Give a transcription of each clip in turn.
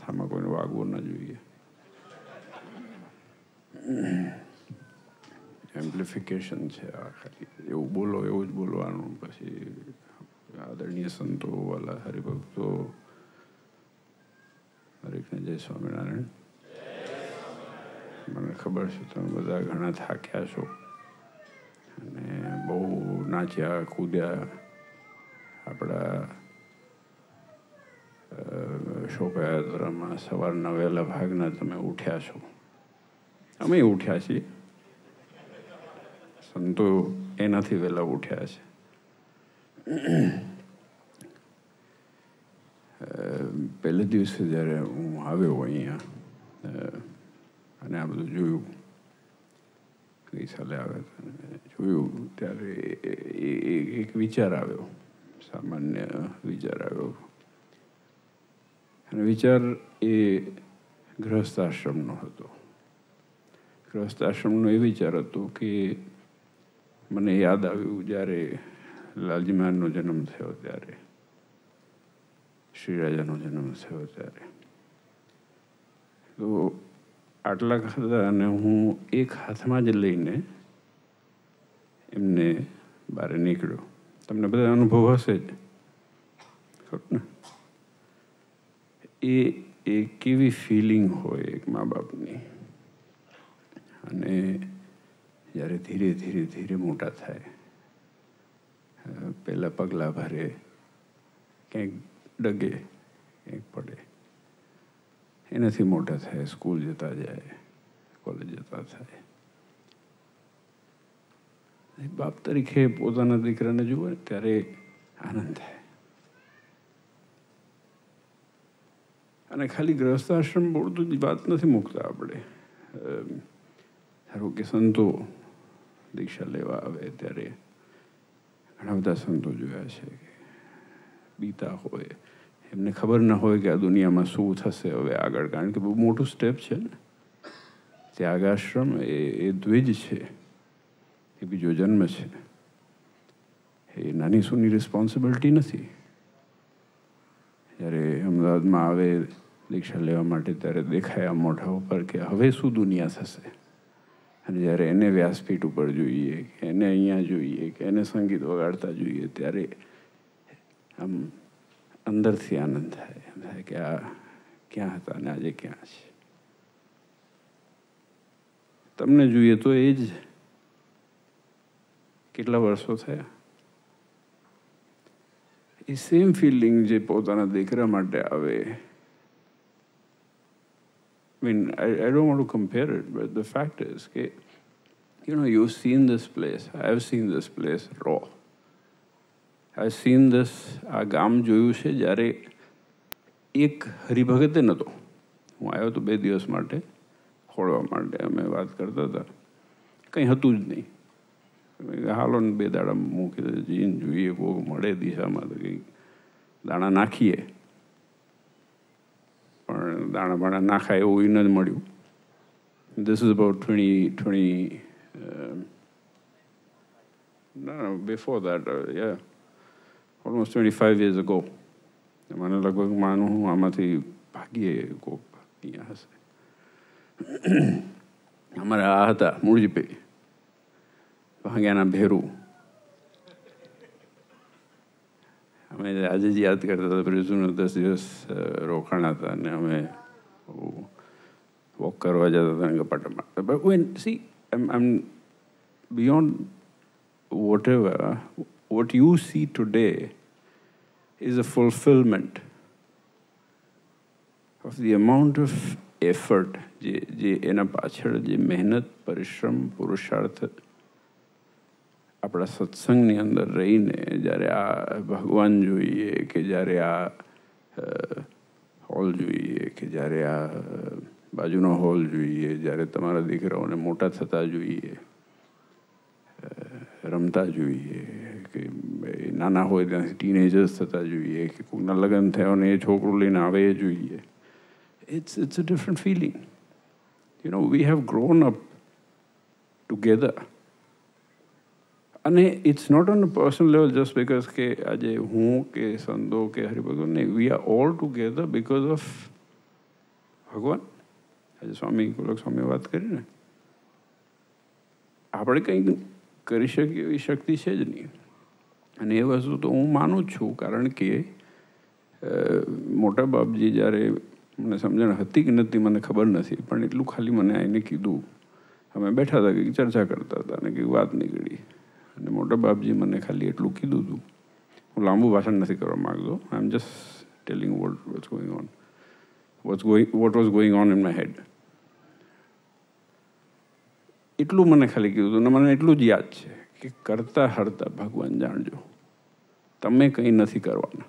માથામાં કોઈને વાગવું ન જોઈએ એમ્પ્લિફિકેશન છે આ ખાલી એવું બોલો એવું જ બોલવાનું પછી આદરણીય સંતો વાલા હરિભક્તો હરેકને જય સ્વામિનારાયણ મને ખબર છે તમે બધા ઘણા થાક્યા છો અને બહુ નાચ્યા કૂદ્યા આપણા શોભાયાત્રામાં સવારના વહેલા ભાગના તમે ઉઠ્યા છો. અમે ઉઠ્યા છીએ. સંતો એનાથી વહેલા ઉઠ્યા છે. પહેલે દિવસે જ્યારે હું આવ્યો અહીંયા અને આ બધું જોયું ગઈ સાલે આવ્યા જોયું ત્યારે એક વિચાર આવ્યો, સામાન્ય વિચાર આવ્યો. અને વિચાર એ ગૃહસ્થ આશ્રમનો હતો. ગૃહસ્થ આશ્રમનો એ વિચાર હતો કે મને યાદ આવ્યું જ્યારે લાલજી મહારાજનો જન્મ થયો ત્યારે શ્રી રાજાનો જન્મ થયો ત્યારે. તો આટલા હતા અને હું એક હાથમાં જ લઈને એમને બહાર નીકળ્યો. તમને બધા અનુભવ હશે જ. ખરું ને? એ એ કેવી ફિલિંગ હોય એક મા બાપની. અને જ્યારે ધીરે ધીરે ધીરે મોટા થાય પહેલાં પગલાં ભરે ક્યાંક ડગે, ક્યાંક પડે. એનાથી મોટા થાય, સ્કૂલ જતા જાય, કોલેજ જતા થાય. બાપ તરીકે પોતાના દીકરાને જુએ ત્યારે આનંદ થાય. અને ખાલી ગ્રહસ્થાશ્રમ પૂરતું જ વાત નથી મૂકતા આપણે. ધારો કે સંતો દીક્ષા લેવા આવે ત્યારે ઘણા બધા સંતો જોયા છે કે બીતા હોય. એમને ખબર ન હોય કે આ દુનિયામાં શું થશે હવે આગળ, કારણ કે બહુ મોટું સ્ટેપ છે ને. ત્યાગાશ્રમ એ એ દ્વિજ છે. એ બીજો જન્મ છે. એ નાની સૂની રિસ્પોન્સિબિલિટી નથી. જ્યારે અમદાવાદમાં આવે દીક્ષા લેવા માટે ત્યારે દેખાય મોઢા ઉપર કે હવે શું દુનિયા થશે? અને જ્યારે એને વ્યાસપીઠ ઉપર જોઈએ, કે એને અહીંયા જોઈએ, કે એને સંગીત વગાડતા જોઈએ, ત્યારે આમ અંદરથી આનંદ થાય. એમ થાય કે આ ક્યાં હતા અને આજે ક્યાં છે? તમને જોઈએ તો એ જ કેટલા વર્ષો થયા? એ સેમ ફિલિંગ જે પોતાના દીકરા માટે આવે mean, I, I don't want to compare it, but the fact is, okay, you know, you've seen this place. I've seen this place raw. I've seen this, આ ગામ જોયું છે જ્યારે એક હરિભગતે નહોતો હું આવ્યો તો બે દિવસ માટે ખોળવા માટે અમે વાત કરતા હતા કંઈ હતું જ નહીં હાલો ને બે દાડા મૂકી દે જીન જોઈએ કોક મળે દિશામાં તો કંઈક દાણા નાખીએ. પણ દાણા બાણા નાખાય એવું ન જ મળ્યું. This is about 20, 20 um, no, before that, uh, yeah, almost 25 years ago. મને લગભગ માનું હું આમાંથી ભાગીએ કોક અહીંયા હશે. અમારા આ હતા મૂળજીપે ભાંગ્યાના ભેરું અમે આજે જ યાદ કરતા હતા બ્રિજુના દસ દિવસ રોકાણ હતા અને અમે વોક કરવા જતા હતા અને ગપાટા બટ વેન સી એમ એમ beyond whatever what you see today is a fulfilment of the amount of effort જે જે એના પાછળ જે મહેનત પરિશ્રમ પુરુષાર્થ આપણા સત્સંગની અંદર રહીને જ્યારે આ ભગવાન જોઈએ કે જ્યારે આ હોલ જોઈએ કે જ્યારે આ બાજુનો હોલ જોઈએ, જ્યારે તમારા દીકરાઓને મોટા થતા જોઈએ રમતા જોઈએ, કે નાના હોય ત્યાંથી ટીનેજર્સ થતા જોઈએ, કે કોઈના લગ્ન થયા અને એ છોકરું લઈને આવે એ જોઈએ. It's it's a different feeling you know we have grown up together અને it's not on personal level just because કે આજે હું કે સંતો કે હરિભગવાન નહીં we are all together because of ભગવાન. આજે સ્વામી ગોલક સ્વામી વાત કરી ને. આપણે કંઈ કરી શકીએ એવી શક્તિ છે જ નહીં. અને એ વસ્તુ તો હું માનું જ છું, કારણ કે મોટા બાપજી જ્યારે મને સમજણ હતી કે નથી મને ખબર નથી, પણ એટલું ખાલી મને આવીને કીધું. અમે બેઠા હતા કંઈક ચર્ચા કરતા હતા અને કંઈક વાત નીકળી. અને મોટા બાપજી મને ખાલી એટલું કીધું હતું હું લાંબુ ભાષણ નથી કરવા માગતો. I am just telling what what's going on what's going what was going on in my head એટલું મને ખાલી કીધું હતું ને મને એટલું જ યાદ છે કે કરતા હરતા ભગવાન જાણજો. તમે કંઈ નથી કરવાના.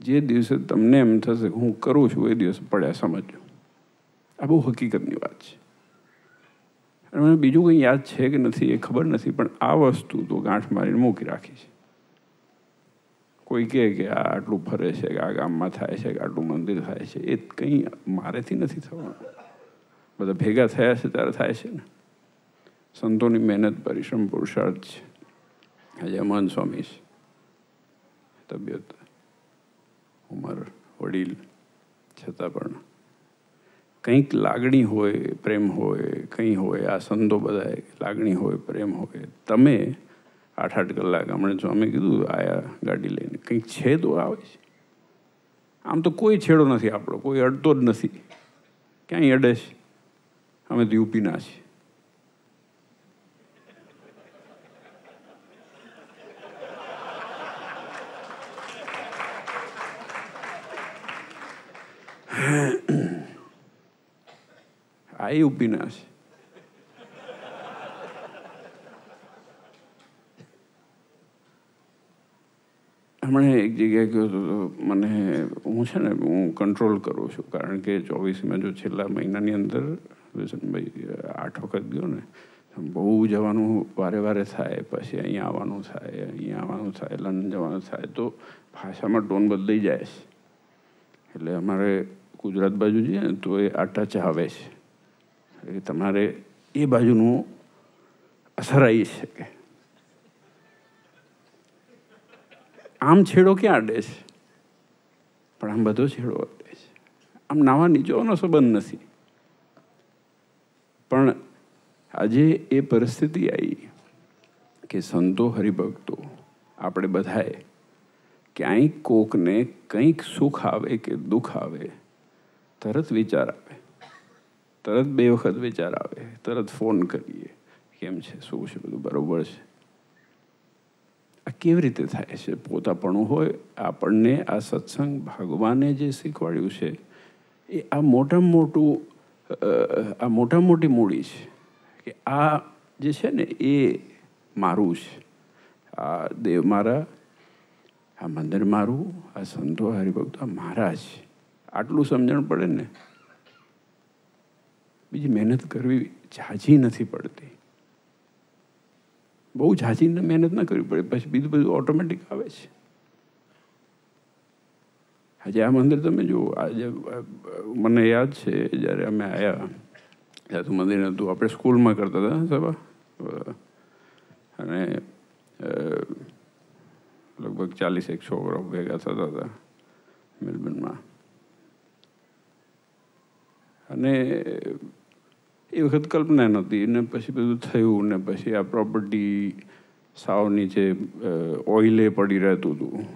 જે દિવસે તમને એમ થશે હું કરું છું, એ દિવસે પડ્યા સમજજો. આ બહુ હકીકતની વાત છે. અને મને બીજું કંઈ યાદ છે કે નથી એ ખબર નથી, પણ આ વસ્તુ તો ગાંઠ મારીને મૂકી રાખી છે. કોઈ કહે કે આ આટલું ફરે છે, કે આ ગામમાં થાય છે, કે આટલું મંદિર થાય છે, એ કંઈ મારેથી નથી થવાનું. બધા ભેગા થયા છે ત્યારે થાય છે ને. સંતોની મહેનત પરિશ્રમ, પુરુષાર્થ છે. આજે અમન સ્વામી છે. તબિયત, ઉંમર, વડીલ, છતાં પણ કંઈક લાગણી હોય, પ્રેમ હોય, કંઈ હોય, આ સંતો બધા લાગણી હોય, પ્રેમ હોય. તમે આઠ આઠ કલાક હમણાં અમે કીધું, આયા ગાડી લઈને. કંઈક છે તો આવે છે. આમ તો કોઈ છેડો નથી આપણો, કોઈ અડતો જ નથી. ક્યાંય અડે છે? અમે તો યુપીના છીએ. આ o Binance. હમણાં એક જગ્યાએ ગયો હતો મને હું છે ને હું કંટ્રોલ કરું છું. કારણ કે ચોવીસમાં જો છેલ્લા મહિનાની અંદર ભાઈ આઠ વખત ગયો ને બહુ જવાનું વારે વારે થાય, પછી અહીંયા આવવાનું થાય, અહીંયા આવવાનું થાય, લંડન જવાનું થાય, તો ભાષામાં ટોન બદલાઈ જાય છે. એટલે અમારે ગુજરાત બાજુ જઈએ ને, તો એ આ ટચ આવે છે. એટલે તમારે એ બાજુનું અસર આવી શકે. આમ છેડો ક્યાં અડે છે? પણ આમ બધો છેડો અડે છે. આમ નાવા નીચોનો સંબંધ નથી. પણ આજે એ પરિસ્થિતિ આવી કે સંતો હરિભક્તો, આપણે બધાએ ક્યાંય કોકને કંઈક સુખ આવે કે દુઃખ આવે, તરત વિચાર આવે. તરત બે વખત વિચાર આવે, તરત ફોન કરીએ, કેમ છે, શું છે, બધું બરાબર છે. આ કેવી રીતે થાય છે? પોતાપણું હોય, આપણને આ સત્સંગ ભગવાને જે શીખવાડ્યું છે, એ આ મોટામાં મોટું આ મોટા મોટી મૂડી છે કે આ જે છે ને, એ મારું છે. આ દેવ મારા, આ મંદિર મારું, આ સંતો હરિભક્તો આ મારા છે. આટલું સમજણ પડે ને બીજી મહેનત કરવી ઝાઝી નથી પડતી. બહુ ઝાઝી મહેનત ના કરવી પડે, પછી બીજું બધું ઓટોમેટિક આવે છે. આજે આ મંદિર તમે જુઓ, આજે મને યાદ છે, જ્યારે અમે આવ્યા ત્યાં તો મંદિર હતું આપણે સ્કૂલમાં કરતા હતા સભા અને લગભગ ચાલીસ એક છોકરાઓ ભેગા થતા હતા મેલબર્નમાં. અને એ વખત કલ્પના નહોતી. ને પછી બધું થયું ને પછી આ પ્રોપર્ટી સાવ નીચે ઓઇલે પડી રહેતું હતું.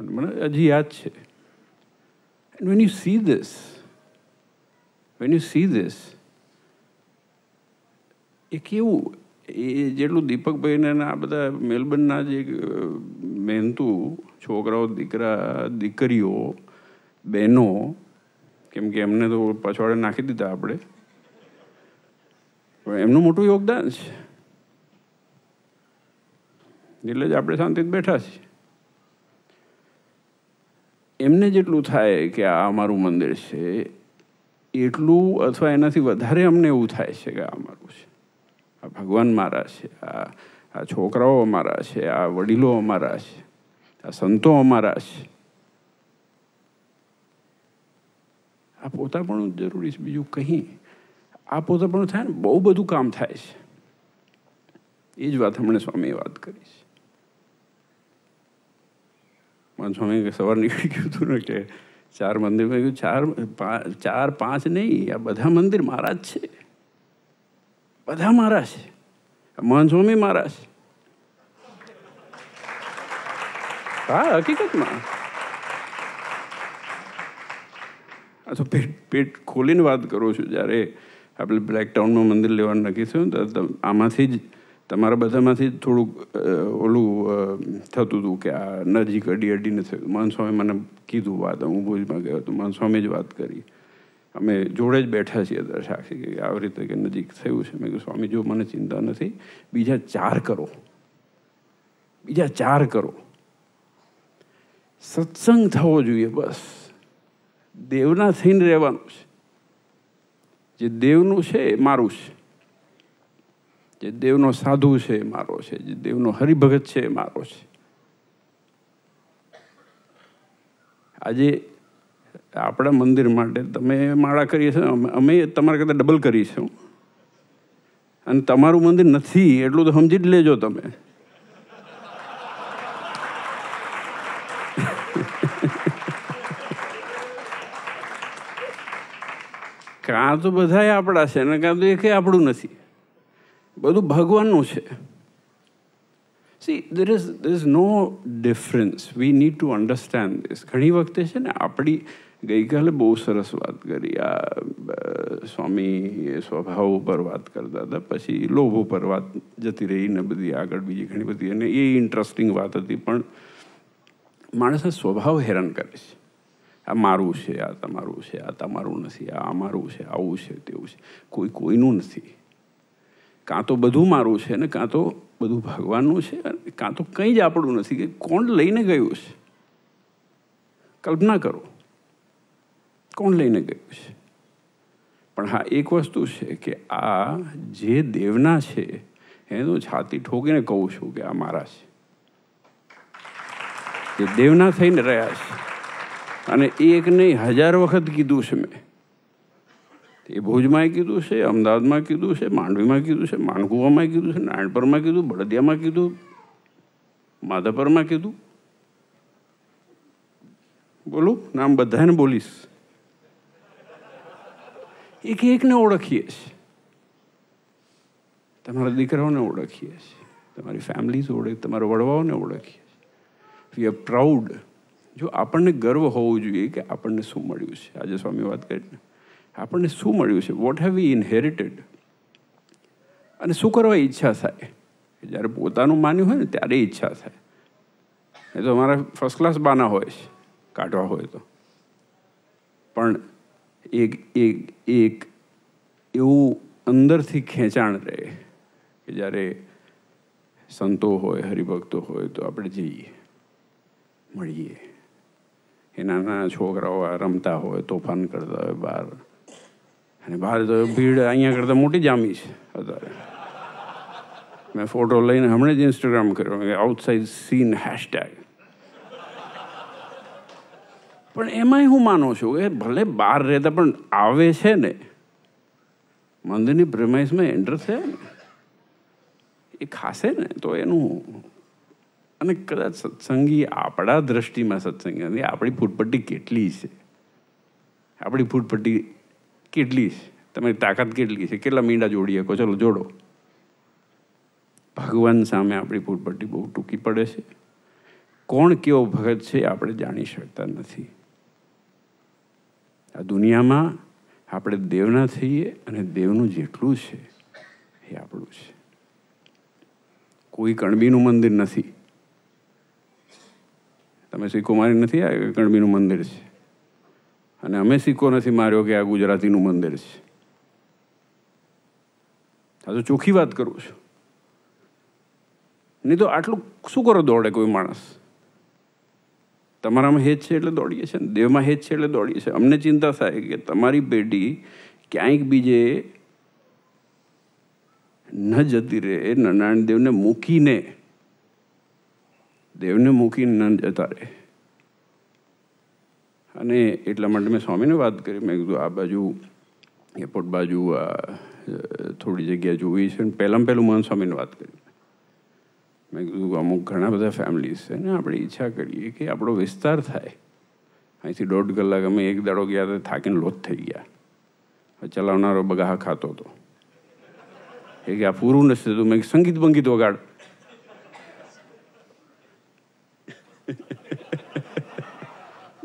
મને હજી યાદ છે. And when you see this when you see this એ કેવું, એ જેટલું દીપકભાઈને આ બધા મેલબર્નના જે મહેનતું છોકરાઓ, દીકરા, દીકરીઓ, બહેનો, કેમ કે એમને તો પછવાડે નાખી દીધા આપણે. એમનું મોટું યોગદાન છે. એટલે જ આપણે શાંતિથી બેઠા છીએ. એમને જેટલું થાય કે આ અમારું મંદિર છે, એટલું અથવા એનાથી વધારે અમને એવું થાય છે કે આ અમારું છે. આ ભગવાન મારા છે, આ આ છોકરાઓ અમારા છે, આ વડીલો અમારા છે, આ સંતો અમારા છે. આ પોતા પણ જરૂરી છે. બીજું કંઈ આ પોતાપણું થાય ને, બહુ બધું કામ થાય છે. એ જ વાત હમણાં સ્વામીએ વાત કરી છે. સ્વામી સવાર નીકળી ગયું હતું ને કે ચાર મંદિર, મેં ચાર ચાર, પાંચ નહીં, આ બધા મંદિર મારા જ છે. બધા મારા છે. મહન સ્વામી મારા છે. હા, હકીકતમાં. આ તો પેટ પેટ ખોલીને વાત કરું છું, જ્યારે આપણે બ્લેક ટાઉનમાં મંદિર લેવાનું થયું તો આમાંથી જ, તમારા બધામાંથી જ થોડુંક ઓલું થતું હતું કે આ નજીક અડી અડીને થયું માનસ્વામી મને કીધું વાત, હું ભુજમાં ગયો હતો. મહન સ્વામી જ વાત કરી. અમે જોડે જ બેઠા છીએ દર સાક્ષી કે આવી રીતે કે નજીક થયું છે. મેં કહ્યું સ્વામી, જો મને ચિંતા નથી, બીજા ચાર કરો. બીજા ચાર કરો. સત્સંગ થવો જોઈએ બસ. દેવના થઈને રહેવાનું છે. જે દેવનું છે એ મારું છે. જે દેવનો સાધુ છે એ મારો છે. જે દેવનો હરિભગત છે એ મારો છે. આજે આપણા મંદિર માટે તમે માળા કરીએ છીએ અમે તમારા કરતાં ડબલ કરીશું અને તમારું મંદિર નથી, એટલું તો સમજી જ લેજો તમે. કાં તો બધાય આપણા છે ને કાં તો એ કંઈ આપણું નથી. બધું ભગવાનનું છે. See there is there is no difference we need to understand this ઘણી વખતે છે ને, આપણી ગઈકાલે બહુ સરસ વાત કરી. આ સ્વામી સ્વભાવ ઉપર વાત કરતા હતા, પછી લોભ ઉપર વાત જતી રહી ને બધી આગળ બીજી ઘણી બધી. અને એ ઇન્ટરેસ્ટિંગ વાત હતી, પણ માણસના સ્વભાવ હેરાન કરે છે. આ મારું છે, આ તમારું છે, આ તમારું નથી, આ અમારું છે, આવું છે, તેવું છે. કોઈ કોઈનું નથી. કાં તો બધું મારું છે ને કાં તો બધું ભગવાનનું છે અને કાં તો કંઈ જ આપણું નથી કે કોણ લઈને ગયું છે? કલ્પના કરો. કોણ લઈને ગયું છે? પણ હા, એક વસ્તુ છે કે આ જે દેવના છે, એનું છાતી ઠોકીને કહું છું કે આ મારા છે. જે દેવના થઈને રહ્યા છે. અને એક નહીં, હજાર વખત કીધું છે મેં. એ ભુજમાં કીધું છે, અમદાવાદમાં કીધું છે, માંડવીમાં કીધું છે માનકુવામાં કીધું છે નારાયણપુરમાં કીધું, બળદિયામાં કીધું, માધાપરમાં કીધું. બોલું, નામ બધાને બોલીશ. એક એકને ઓળખીએ છીએ. તમારા દીકરાઓને ઓળખીએ છીએ. તમારી ફેમિલીઝ ઓળખ, તમારા વડવાઓને ઓળખીએ છીએ. વી આર પ્રાઉડ જો આપણને ગર્વ હોવો જોઈએ કે આપણને શું મળ્યું છે? આજે સ્વામી વાત કરીને આપણને શું મળ્યું છે? વોટ હેવ વી ઇનહેરિટેડ અને શું કરવા ઈચ્છા થાય? જ્યારે પોતાનું માન્યું હોય ને, ત્યારે ઈચ્છા થાય. એ તો અમારા ફર્સ્ટ ક્લાસ બાના હોય છે, કાઢવા હોય તો. પણ એક એક એક એવું અંદરથી ખેંચાણ રહે કે જ્યારે સંતો હોય, હરિભક્તો હોય, તો આપણે જઈએ, મળીએ. એ નાના છોકરાઓ રમતા હોય, તોફાન કરતા હોય, બહાર. અને બહાર તો ભીડ અહીંયા કરતાં મોટી જામી છે અત્યારે. મેં ફોટો લઈને હમણાં જ ઇન્સ્ટાગ્રામ કર્યો આઉટસાઇડ સીન હેશટેગ પણ એમાંય હું માનું છું કે ભલે બહાર રહેતા પણ આવે છે ને, મંદિરની પ્રેમાઇસમાં એન્ટર છે એ ખાશે ને, તો એનું અને કદાચ સત્સંગી આપણા દ્રષ્ટિમાં સત્સંગી નથી. આપણી ફૂટપટ્ટી કેટલી છે? આપણી ફૂટપટ્ટી કેટલી છે? તમારી તાકાત કેટલી છે? કેટલા મીંડા જોડી શકો? ચલો, જોડો. ભગવાન સામે આપણી ફૂટપટ્ટી બહુ ટૂંકી પડે છે. કોણ કેવો ભગત છે આપણે જાણી શકતા નથી. આ દુનિયામાં આપણે દેવના થઈએ અને દેવનું જેટલું છે એ આપણું છે. કોઈ કણબીનું મંદિર નથી. તમે સિક્કો મારી નથી આ કણબીનું મંદિર છે. અને અમે સિક્કો નથી માર્યો કે આ ગુજરાતીનું મંદિર છે. આ તો ચોખ્ખી વાત કરું છું. નહીં તો આટલું શું કરો દોડે કોઈ માણસ? તમારામાં હેત છે એટલે દોડીએ છીએ દેવમાં હેત છે એટલે દોડીએ છીએ. અમને ચિંતા થાય કે તમારી પેઢી ક્યાંક બીજે ન જતી રહે. નારાયણ દેવને મૂકીને દેવને મૂકીને ન જતા રહે. અને એટલા માટે મેં સ્વામીને વાત કરી. મેં કીધું, આ બાજુ, એરપોર્ટ બાજુ, આ થોડી જગ્યા જોવી છે. પહેલાં પહેલું મન સ્વામીને વાત કરી. મેં કીધું, અમુક ઘણા બધા ફેમિલીઝ છે ને, આપણે ઈચ્છા કરીએ કે આપણો વિસ્તાર થાય. અહીંથી દોઢ કલાક અમે એક દાડો ગયા તો થાકીને લોથ થઈ ગયા. ચલાવનારો બગાહા ખાતો હતો. એ કે, આ પૂરું નથી થતું. મેં સંગીત બંગીત વગાડ.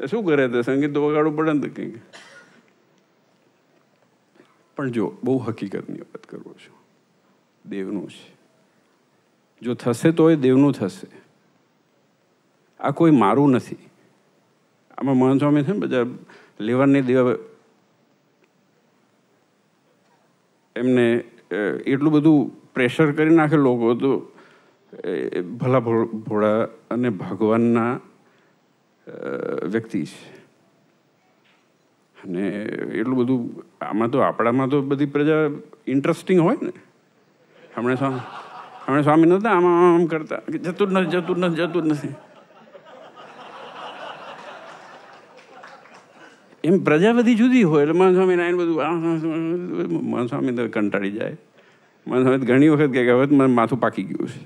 શું કરે તે? સંગીત તો વગાડવું પડે ને કંઈક. પણ જો, બહુ હકીકતની વાત કરું છું. દેવનું છે. જો થશે તો એ દેવનું થશે. આ કોઈ મારું નથી. આમાં મહંત સ્વામી છે ને બધા લેવાની દેવા એમને એટલું બધું પ્રેશર કરી નાખે લોકો તો ભલા ભોળા અને ભગવાનના વ્યક્તિ છે. અને એટલું બધું આમાં તો આપણામાં તો બધી પ્રજા ઇન્ટરેસ્ટિંગ હોય ને. હમણાં સ્વામી હમણાં સ્વામી નહોતા, આમાં આમ કરતા જતું જ નથી, જતું નથી જતું નથી. એમ પ્રજા બધી જુદી હોય, એટલે મન સ્વામી નાયન બધું મન સ્વામી તો કંટાળી જાય. મન સ્વામી ઘણી વખત કહે કે હવે મને માથું પાકી ગયું છે.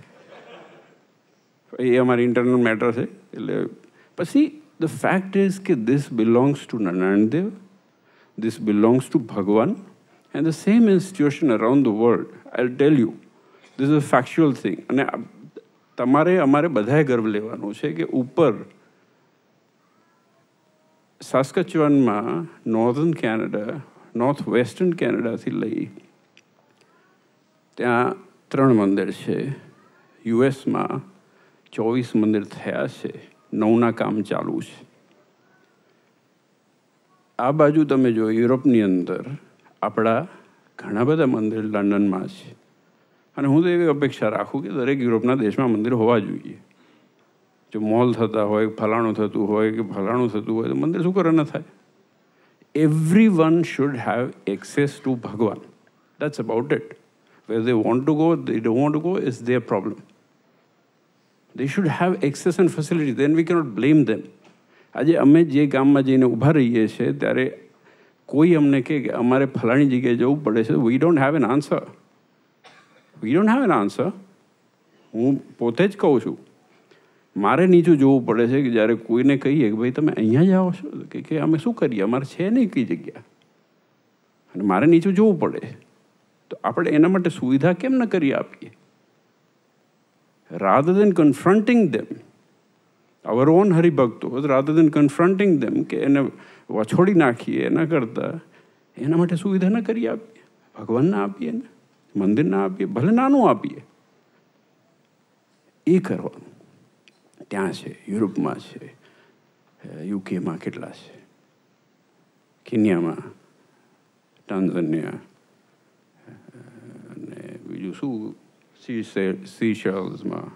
એ અમારી ઇન્ટરનલ મેટર છે, એટલે પછી ધ ફેક્ટ ઇઝ કે this belongs to Narayandev this belongs to ભગવાન and the same institution around the world I tell you this is a factual thing અને તમારે અમારે બધાએ ગર્વ લેવાનું છે કે ઉપર સાસ્કચવનમાં નોર્ધન કેનેડા નોર્થ વેસ્ટર્ન કેનેડાથી લઈ ત્યાં ત્રણ મંદિર છે યુએસમાં ચોવીસ મંદિર થયા છે નવના કામ ચાલુ છે. આ બાજુ તમે જો યુરોપની અંદર આપણા ઘણા બધા મંદિર લંડનમાં છે. અને હું તો એવી અપેક્ષા રાખું કે દરેક યુરોપના દેશમાં મંદિર હોવા જોઈએ. જો મોલ થતા હોય, ફલાણું થતું હોય કે ફલાણું થતું હોય તો મંદિર શું કરે ન થાય. Everyone should have access to ભગવાન. That's about it where they want to go they do want to go is their problem they should have access and facility then we cannot blame them આજે અમે જે ગામમાં જઈને ઊભા રહીએ છીએ, ત્યારે કોઈ અમને કહે કે અમારે ફલાણી જગ્યાએ જવું પડે છે. We don't have an answer we don't have an answer હું પોતે જ કહું છું. મારે નીચું જોવું પડે છે કે જ્યારે કોઈને કહીએ કે ભાઈ, તમે અહીંયા જાઓ છો? કે, અમે શું કરીએ? અમારે છે નહીં કઈ જગ્યા. અને મારે નીચું જોવું પડે. તો આપણે એના માટે સુવિધા કેમ ન કરી આપીએ? Rather than confronting them, our own હરિભક્તો rather than confronting them, કે એને વછોડી નાખીએ, એના કરતાં, એના માટે સુવિધા ન કરી આપીએ, ભગવાનને આપીએ ને, મંદિરને આપીએ, ભલે નાનું આપીએ. એ કરવાનું. ત્યાં છે, યુરોપમાં છે યુકેમાં કેટલા છે? કિન્યામાં ટાન્ઝનિયા અને બીજું શું? સી સી શેલ્સમાં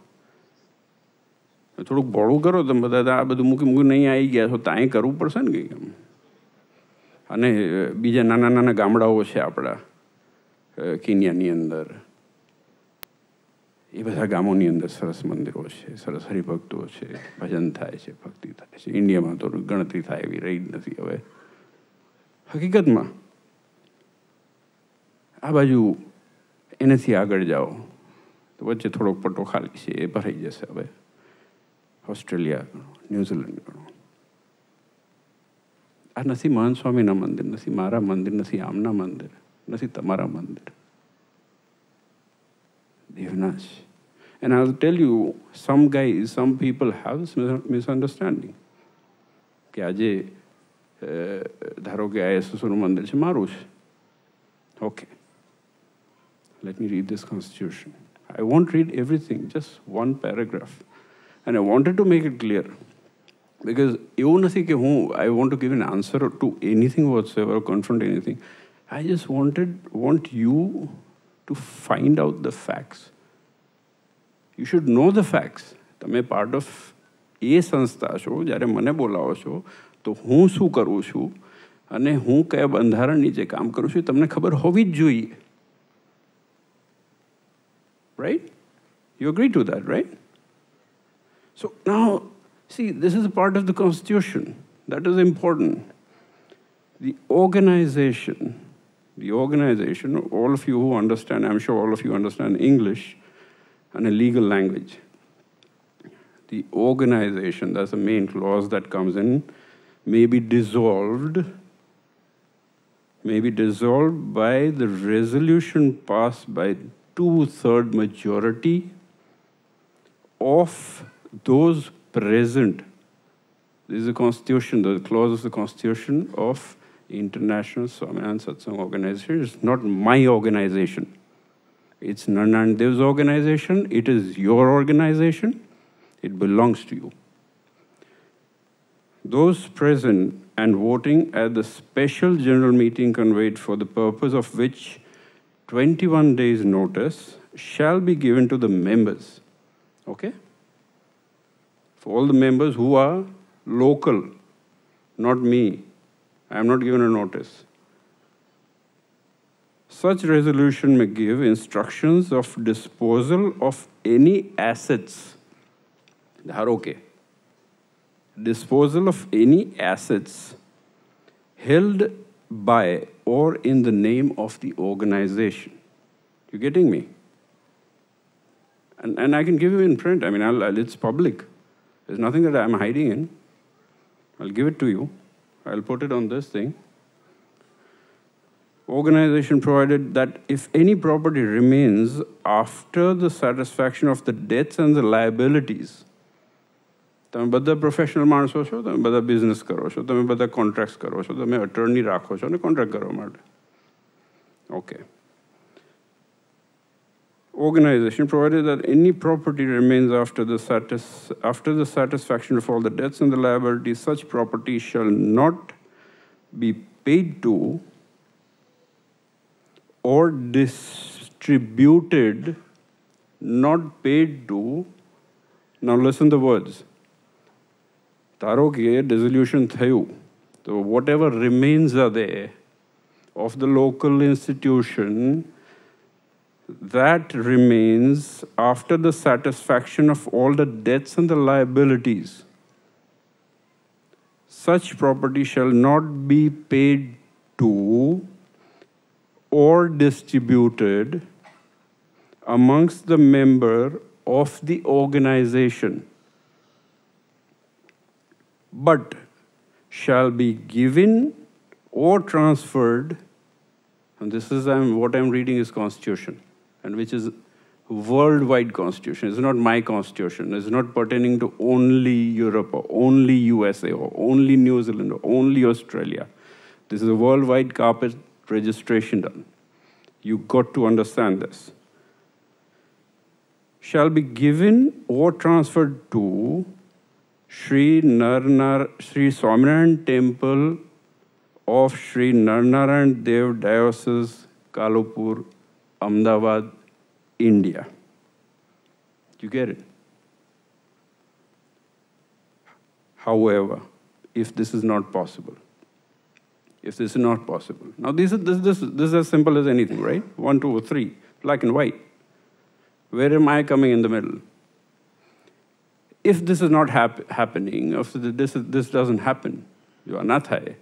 થોડુંક બોળું કરો તમે બધા, આ બધું મૂકી મૂકી નહીં આવી ગયા છો, તો અહીં કરવું પડશે ને કંઈક અને બીજા નાના નાના ગામડાઓ છે આપણા કિન્યાની અંદર. એ બધા ગામોની અંદર સરસ મંદિરો છે, સરસ હરિભક્તો છે, ભજન થાય છે, ભક્તિ થાય છે. ઇન્ડિયામાં તો ગણતરી થાય એવી રહી જ નથી હવે. હકીકતમાં, આ બાજુ એનાથી આગળ જાઓ. તો વચ્ચે થોડોક પટ્ટો ખાલી છે એ ભરાઈ જશે હવે. ઓસ્ટ્રેલિયા ગણો ન્યૂઝીલેન્ડ ગણો. આ નથી મહાન સ્વામીના મંદિર નથી મારા મંદિર નથી આમના મંદિર નથી તમારા મંદિર. દેવના છે And I'll tell you, some guys, some people have this misunderstanding. કે આજે ધારો કે આ યશુસુનું મંદિર છે મારું છે. Okay let me read this constitution I won't read everything, just one paragraph. And I wanted to make it clear. Because એવું નથી કે હું I want to give an answer to anything whatsoever, or confront anything. I just wanted want you to find out the facts. You should know the facts. તમે part of એ સંસ્થા છો જ્યારે મને બોલાવો છો તો હું શું કરું છું અને હું કયા બંધારણ નીચે કામ કરું છું તમને ખબર હોવી જ જોઈએ right? You agree to that, right? So now, see, this is a part of the Constitution. That is important. The organization, the organization, all of you who understand, I'm sure all of you understand English and a legal language. The organization, that's the main clause that comes in may be dissolved may be dissolved by the resolution passed by two-third majority of those present. This is the constitution, the clause of the constitution of International Swaminarayan Satsang Organization. It's not my organization. It's Narnan Dev's organization. It is your organization. It belongs to you. Those present and voting at the special general meeting conveyed for the purpose of which 21 days notice shall be given to the members. Okay? For all the members who are local, not me. I am not given a notice. Such resolution may give instructions of disposal of any assets. Okay. Disposal of any assets held by or in the name of the organization. You getting me? And, and I can give you in print. I mean, I'll, I'll, it's public. There's nothing that I'm hiding in. I'll give it to you. I'll put it on this thing. Organization provided that if any property remains after the satisfaction of the debts and the liabilities, તમે બધા professional માણસો છો તમે બધા business કરો છો તમે બધા કોન્ટ્રાક્ટ્સ કરો છો તમે અટર્ની રાખો છો અને કોન્ટ્રાક્ટ કરવા માટે okay organization provided that any property remains after the, satis- after the satisfaction of all the debts and the liabilities, such property shall not be paid to or distributed, not paid to. Now listen the words. Tarokye dissolution thayu. So whatever remains are there of the local institution, that remains after the satisfaction of all the debts and the liabilities. Such property shall not be paid to or distributed amongst the member of the organization but shall be given or transferred, and this is um, what I'm reading is constitution and which is worldwide constitution. It's not my constitution. It's not pertaining to only Europe or only USA or only New Zealand or only Australia. This is a worldwide carpet registration done. You got to understand this. Shall be given or transferred to Sri Narnar Sri Swaminarayan Temple of Sri Narnarayan Dev Diocese, Kalupur, Ahmedabad, India. You get it? However, if this is not possible, if this is not possible, now this is, this, this, this is as simple as anything, right? One, two, or three, black and white. Where am I coming in the middle? If this is not hap- happening, if this, this doesn't happen, you are not high.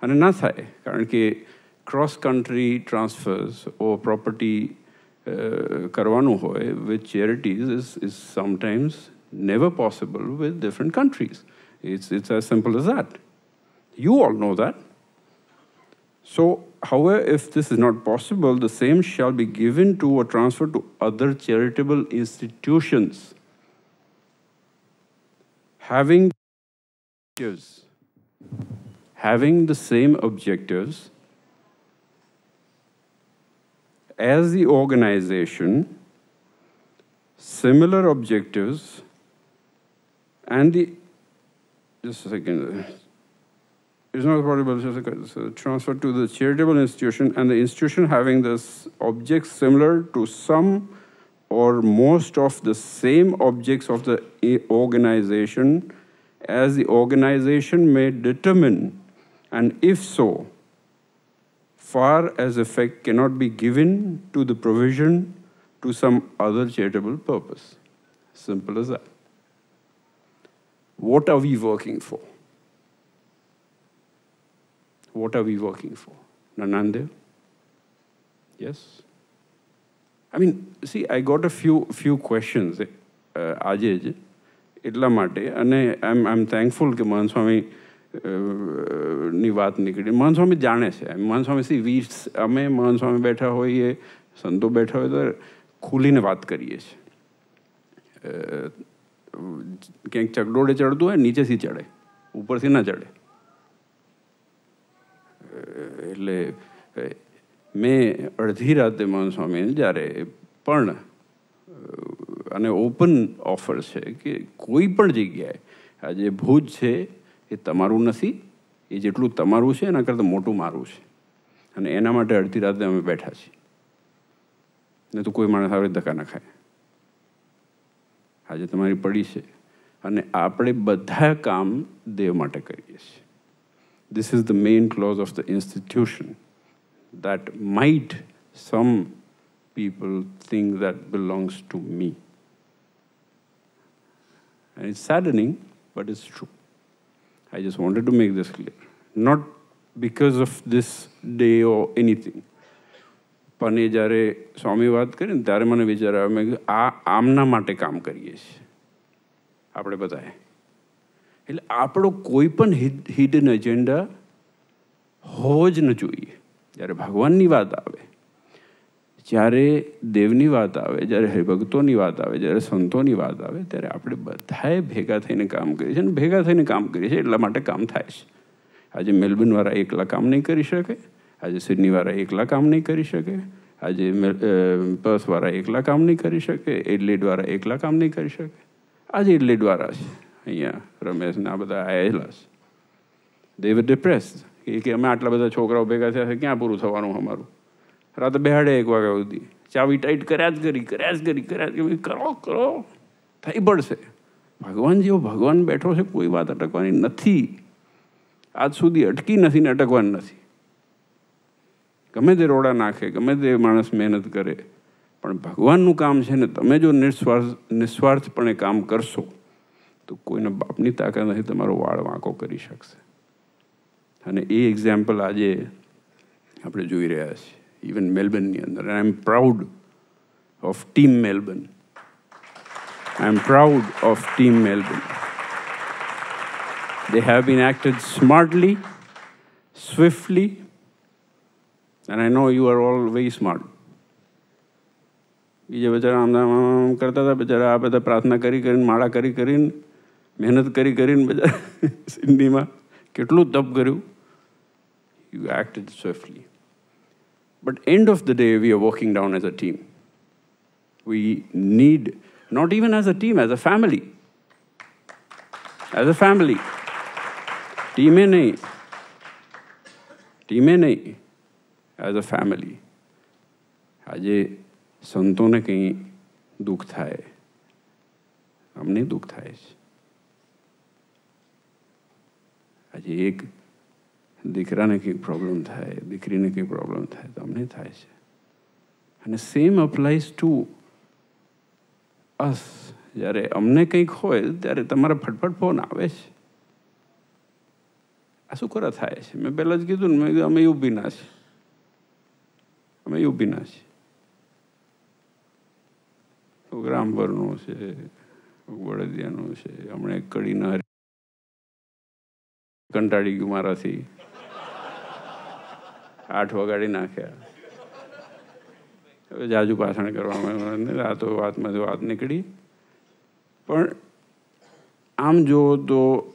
And not high. Currently, cross country transfers or property કરવાનું હોય with charities is, is sometimes never possible with different countries. It's, it's as simple as that. You all know that. So, however, if this is not possible, the same shall be given to or transferred to other charitable institutions having having the same objectives as the organization, similar objectives, and the just a second. It's not possible to transfer to the charitable institution and the institution having this objects similar to some or most of the same objects of the organization as the organization may determine, and if so, far as effect cannot be given to the provision to some other charitable purpose. Simple as that. What are we working for? What are we working for? Nanandev? Yes? I mean see I got a few few questions આજે જ એટલા માટે. અને આઈ એમ આઈ એમ thankful કે મહન સ્વામી ની વાત નીકળી. મહન સ્વામી જાણે છે. મહન સ્વામી સી વી અમે મહન સ્વામી બેઠા હોઈએ, સંતો બેઠા હોય તો ખુલીને વાત કરીએ છીએ. ક્યાંક ચકડોળે ચડતું હોય, નીચેથી ચડે, ઉપરથી ના ચડે. એટલે મેં અડધી રાતે મહાન સ્વામીને જ્યારે પણ અને ઓપન ઓફર છે કે કોઈ પણ જગ્યાએ આ જે ભોજ છે એ તમારું નથી, એ જેટલું તમારું છે એના કરતાં મોટું મારું છે. અને એના માટે અડધી રાતે અમે બેઠા છીએ. ને તો કોઈ માણસ આવે ધક્કા ના ખાય. આજે તમારી પડી છે. અને આપણે બધા કામ દેવ માટે કરીએ છીએ. This is the main clause of the institution. That might some people think that belongs to me. And it's saddening, but it's true. I just wanted to make this clear. Not because of this day or anything. પણ એ જ્યારે સ્વામી વાત કરી ને ત્યારે મને વિચાર આવ્યો મેં આ આમના માટે કામ કરીએ છીએ આપણે બધાએ એટલે આપણો કોઈ પણ હિડન એજન્ડા હોવો જ ન જોઈએ જ્યારે ભગવાનની વાત આવે, જ્યારે દેવની વાત આવે, જ્યારે હરિભક્તોની વાત આવે, જ્યારે સંતોની વાત આવે, ત્યારે આપણે બધાએ ભેગા થઈને કામ કરીએ છીએ અને ભેગા થઈને કામ કરીએ છીએ એટલા માટે કામ થાય છે. આજે મેલબર્નવાળા એકલા કામ નહીં કરી શકે, આજે સિડનીવાળા એકલા કામ નહીં કરી શકે, આજે પર્સવાળા એકલા કામ નહીં કરી શકે એડલેડવાળા એકલા કામ નહીં કરી શકે. આજે એડલેડવાળા છે. અહીંયા રમેશને આ બધા આવેલા છે. દેવ ડિપ્રેસ કે અમે આટલા બધા છોકરાઓ ભેગા થયા છે, ક્યાં પૂરું થવાનું અમારું? રાતે બેહાડે એક વાગ્યા સુધી. ચાવી ટાઈટ કર્યા જ કરી, કર્યા જ કરી, કર્યા જ કરી. કરો કરો. થઈ પડશે. ભગવાન જેવો ભગવાન બેઠો છે, કોઈ વાત અટકવાની નથી. આજ સુધી અટકી નથી ને અટકવાની નથી. ગમે તે રોડા નાખે, ગમે તે માણસ મહેનત કરે, પણ ભગવાનનું કામ છે ને, તમે જો નિસ્વાર્થ, નિસ્વાર્થપણે કામ કરશો, તો કોઈને બાપની તાકાત નથી, તમારો વાળ વાંકો કરી શકશે. અને એ એક્ઝામ્પલ આજે આપણે જોઈ રહ્યા છીએ. ઇવન મેલબર્નની અંદર. I am proud of team Melbourne I am proud of team Melbourne they have been acted smartly, swiftly, and I know you are all very smart. બીજા બચારા આમ આમ કરતા હતા બચારા આ બધા પ્રાર્થના કરી કરીને માળા કરી કરીને મહેનત કરી કરીને બધા સિંધીમાં કેટલું તપ કર્યું. you acted swiftly. But end of the day, we are working down as a team. We need, not even as a team, as a family. As a family. Team nahi. Team nahi. As a family. Ajay ये संतों ने कहीं दुख था है हमने दुख था है एक દીકરાને કંઈક પ્રોબ્લેમ થાય, દીકરીને કંઈ પ્રોબ્લેમ થાય, તો અમને થાય છે. અને સેમ અપ્લાઈઝ ટુ અસ જ્યારે અમને કંઈક હોય, ત્યારે તમારા ફટફટ ફોન આવે છે. આ શું કરે થાય છે? મેં પહેલાં જ કીધું ને, મેં કીધું, અમે યુપીના છીએ. અમે યુપીના છીએ. ગ્રામભરનું છે વડદિયાનું છે, હમણાં એક કડીના કંટાળી ગયું મારાથી. આઠ વગાડી નાખ્યા. જાજુ પાછળ કરવામાં આ તો વાતમાંથી વાત નીકળી. પણ આમ જુઓ તો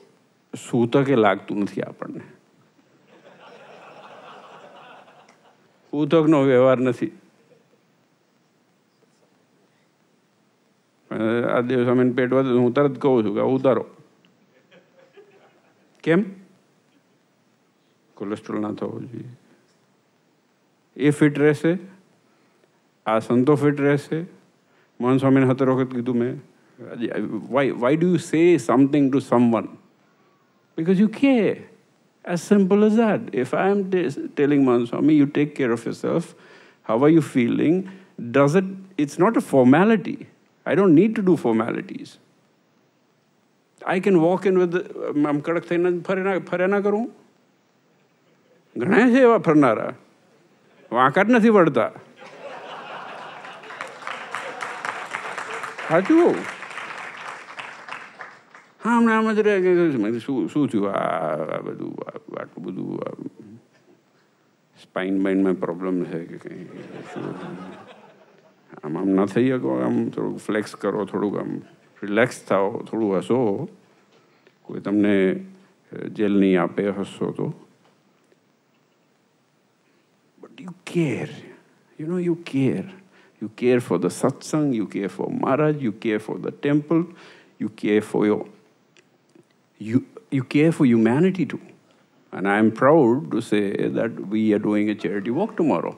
સૂતકે લાગતું નથી આપણને. સૂતકનો વ્યવહાર નથી. આ દેવ સામે પેટ વધે હું તરત કહું છું કે ઉતારો. કેમ? કોલેસ્ટ્રોલ ના થવો જોઈએ. એ ફિટ રહેશે આ સંતો ફિટ રહેશે મોહન સ્વામીને સત્તર વખત કીધું મેં why why do you say something to someone because you care. As simple as that. If I am telling Manswami, you take care of yourself, how are you feeling? Does it, it's not a formality. I don't need to do formalities. I can walk in with, આમ કડક થઈને ફરે ફર્યા ના કરું ઘણા છે એવા ફરનારા વાંકા જ નથી વળતા. સાચું હા, હમણાં આમ જ રહે શું શું થયું? આ બધું આટલું બધું સ્પાઇન બાઇનમાં પ્રોબ્લેમ છે કે કંઈ? આમ આમ ન થઈ શકો, આમ થોડુંક ફ્લેક્સ કરો, થોડુંક આમ રિલેક્સ થાઓ, થોડું હસો. કોઈ તમને જેલ નહીં આપે હસો તો. But you care you know you care you care for the satsang you care for Maharaj you care for the temple you care for your you, you care for humanity too. And I'm proud to say that we are doing a charity walk tomorrow.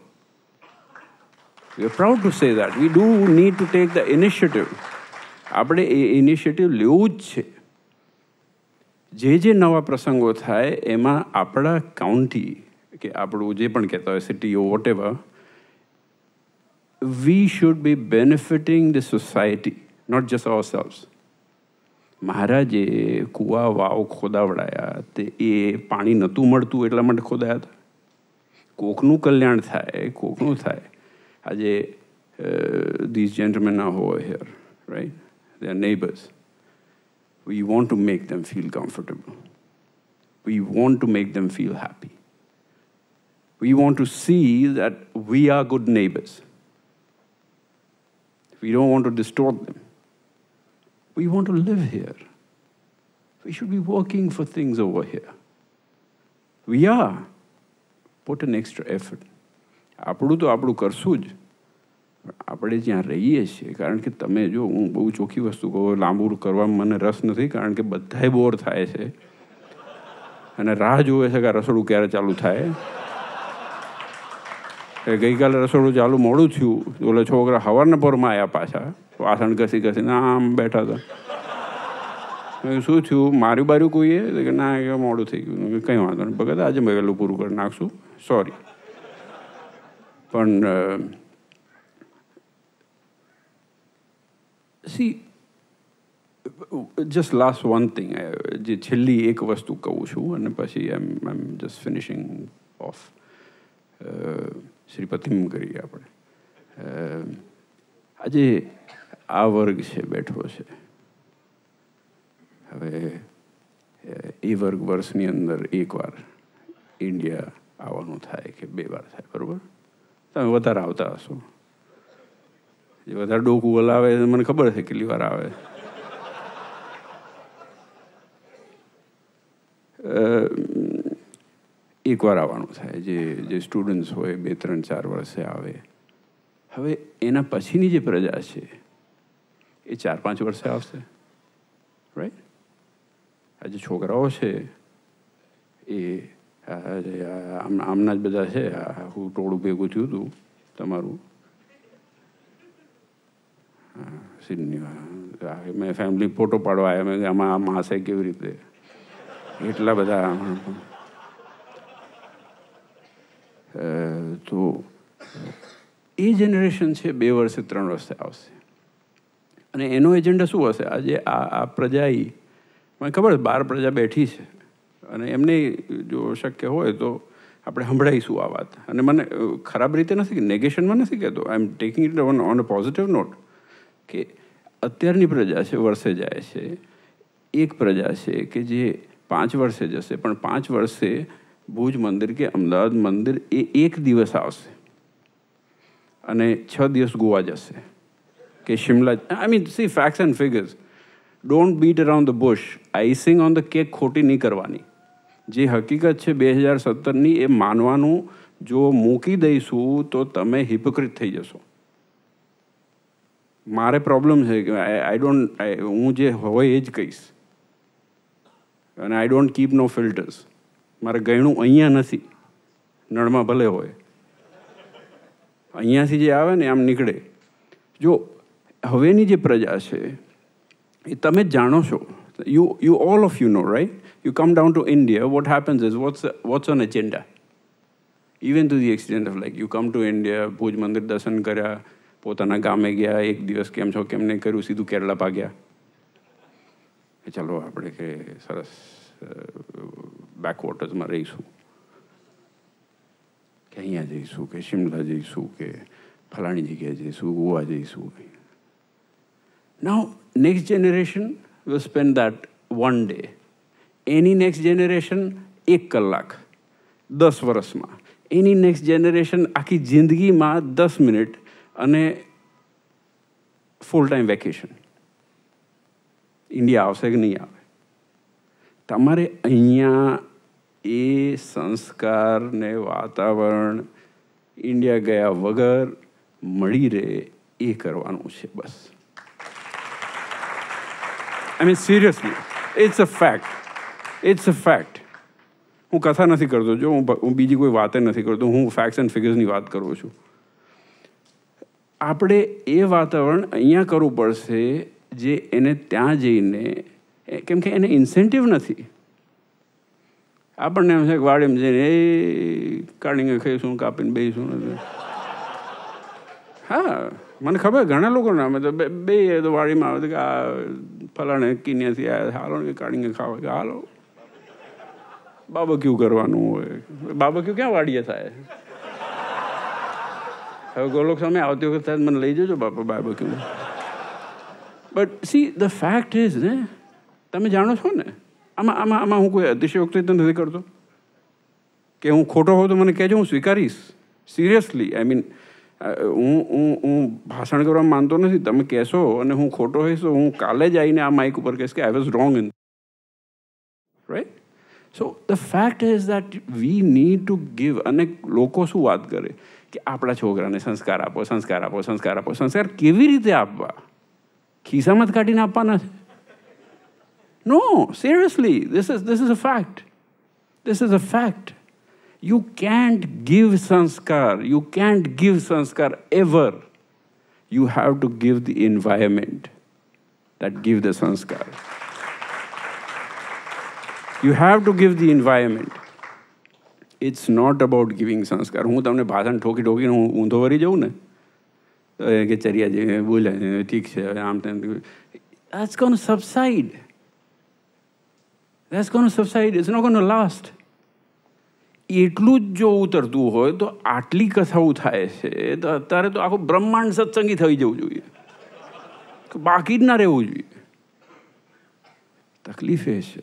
We are proud to say that. We do need to take the initiative. આપણે એ initiative લેવું જ છે જે જે નવા પ્રસંગો થાય એમાં આપણા કાઉન્ટી કે આપણું જે પણ કહેતા હોય city whatever we should be benefiting the society not just ourselves મહારાજે કૂવા, વાવ ખોદાવડાયા, તે એ પાણી નહોતું મળતું એટલા માટે ખોદાયા હતા. કોકનું કલ્યાણ થાય, કોકનું થાય. આજે ધીસ જેન્ટલમેન ના હોય here right they are neighbours we want to make them feel comfortable we want to make them feel happy we want to see that we are good neighbours we don't want to distort them. We want to live here. We should be working for things over here. We are. Put an extra effort. આપણું તો આપણું કરશું જ આપણે જ્યાં રહીએ છીએ, કારણ કે તમે જો, હું બહુ ચોખ્ખી વસ્તુ કહું લાંબુ કરવામાં મને રસ નથી, કારણ કે બધાય બોર થાય છે અને રાહ જોવે છે કે રસોડું ક્યારે ચાલુ થાય ગઈકાલે રસોડું ચાલુ મોડું થયું. ઓલા છોકરા હવારના પોરમાં આવ્યા પાછા. વાસણ ઘસી ઘસીને આમ બેઠા હતા. શું થયું? માર્યું બાર્યું કોઈએ? કે, ના કે મોડું થઈ ગયું. કંઈ વાંધો નહીં. ભગત, આજે મેં વહેલું પૂરું કરી નાખશું. સોરી પણ see just last one thing જે છેલ્લી એક વસ્તુ કહું છું, અને પછી એમ એમ જસ્ટ ફિનિશિંગ ઓફ શ્રીપતિમ કરીએ આપણે. આજે આ વર્ગ છે, બેઠો છે. હવે એ વર્ગ વર્ષની અંદર એકવાર ઇન્ડિયા આવવાનું થાય કે બે વાર થાય, બરાબર? તમે વધારે આવતા હશો. જે વધારે ડોકું હલાવે મને ખબર છે કેટલી વાર આવે. એકવાર આવવાનું થાય. જે જે સ્ટુડન્ટ્સ હોય બે ત્રણ ચાર વર્ષે આવે. હવે એના પછીની જે પ્રજા છે એ ચાર પાંચ વર્ષે આવશે. રાઈટ આ જે છોકરાઓ છે એ આમના જ બધા છે. હું ટોળું ભેગું થયું હતું તમારું. હા, સિડનીમાં મેં ફેમિલી ફોટો પાડવા આવ્યા. મેં આમાં આમાં હશે કેવી રીતે? એટલા બધા તો એ જનરેશન છે બે વર્ષે ત્રણ વર્ષે આવશે. અને એનો એજન્ડા શું હશે? આજે આ આ પ્રજા એ મને ખબર બાર પ્રજા બેઠી છે. અને એમને જો શક્ય હોય તો આપણે સંભળાઈશું આ વાત. અને મને ખરાબ રીતે નથી નેગેશનમાં નથી કહેતો. I am taking it on on a positive note કે અત્યારની પ્રજા છે, વર્ષે જાય છે. એક પ્રજા છે કે જે પાંચ વર્ષે જશે. પણ પાંચ વર્ષે ભુજ મંદિર કે અમદાવાદ મંદિર એ એક દિવસ આવશે. અને છ દિવસ ગોવા જશે. કે Shimla I mean see facts and figures don't beat around the bush icing on the cake ખોટી નહીં કરવાની. જે હકીકત છે બે હજાર સત્તરની એ માનવાનું, જો મૂકી દઈશું તો તમે હિપોક્રિટ થઈ જશો. મારે પ્રોબ્લેમ છે કે આઈ ડોન્ટ હું જે હોય એ જ કહીશ. અને I don't keep no filters મારે ગયણું અહીંયા નથી. નળમાં ભલે હોય. અહીંયાથી જે આવે ને આમ નીકળે. જો, હવેની જે પ્રજા છે, એ તમે જ જાણો છો. You you all of you know right you come down to India what happens is what's what's on agenda even to the extent of like you come to India Bhuj મંદિર દર્શન કર્યા, પોતાના ગામે ગયા, એક દિવસ કેમ છો, કેમ નહીં કર્યું, સીધું કેરલા ભાગ્યા. ચાલો, આપણે કે સરસ. બેકવોટર્સમાં રહીશું. કે અહીંયા જઈશું કે શિમલા જઈશું કે ફલાણી જગ્યાએ જઈશું ગોવા જઈશું now next generation will spend that one day any next generation એક કલાક. દસ વર્ષમાં. એની નેક્સ્ટ જનરેશન આખી જિંદગીમાં દસ મિનિટ અને ફૂલ ટાઈમ વેકેશન ઇન્ડિયા આવશે કે નહીં આવે તમારે અહીંયા એ સંસ્કાર ને વાતાવરણ ઇન્ડિયા ગયા વગર મળી રહે એ કરવાનું છે બસ. I mean seriously it's a fact it's a fact હું કથા નથી કરતો. જો હું હું બીજી કોઈ વાતે નથી કરતો, હું ફેક્ટ્સ એન્ડ ફિગર્સની વાત કરું છું. આપણે એ વાતાવરણ અહીંયા કરવું પડશે જે એને ત્યાં જઈને કેમ કે એને ઇન્સેન્ટિવ નથી. આપણને એમ છે કે વાડીમાં જઈને, એ કાઢીને ખાઈશું કાપીને બેસીશું હા, મને ખબર ઘણા લોકોને, અમે તો બે તો વાડીમાં આવે કે, આ ફલાણે કિન્યાથી આવ્યા હાલો ને કાઢીને ખાવા. કે, હાલો. બાબક્યુ કરવાનું હોય. બાબક્યુ ક્યાં વાડીએ થાય? હવે ગોલોક સામે આવતી વખત મને લઈ જજો બાપા બાબક્યુ but see the fact is ને તમે જાણો છો ને? આમાં આમાં આમાં હું કોઈ અતિશયોક્તિ તો નથી કરતો. કે હું ખોટો હોઉં તો મને કહેજો, હું સ્વીકારીશ. સિરિયસલી આઈ મીન હું હું હું ભાષણ કરવા માનતો નથી. તમે કહેશો અને હું ખોટો હોઈશ તો હું કાલે જ આવીને આ માઇક ઉપર કહીશ કે I was wrong in right so the fact is that we need to give અને લોકો શું વાત કરે? કે આપણા છોકરાને સંસ્કાર આપો સંસ્કાર આપો સંસ્કાર આપો. સંસ્કાર કેવી રીતે આપવા? ખિસ્સામાં જ કાઢીને આપવાના છે. no seriously this is this is a fact this is a fact you can't give sanskar you can't give sanskar ever you have to give the environment that give the sanskar you have to give the environment it's not about giving sanskar હું તમને ભાષણ ઠોકી ઠોકીને હું ઊંધો વરી જાઉં ને તો કે ચરિયા જે બોલે ઠીક છે આમ તેમ that's going to subside that's going to subside. It's not going એટલું જ જો ઉતરતું હોય તો આટલી કથાઓ થાય છે, તો અત્યારે તો આખું બ્રહ્માંડ સત્સંગી થઈ જવું જોઈએ. બાકી જ ના રહેવું જોઈએ. તકલીફ એ છે.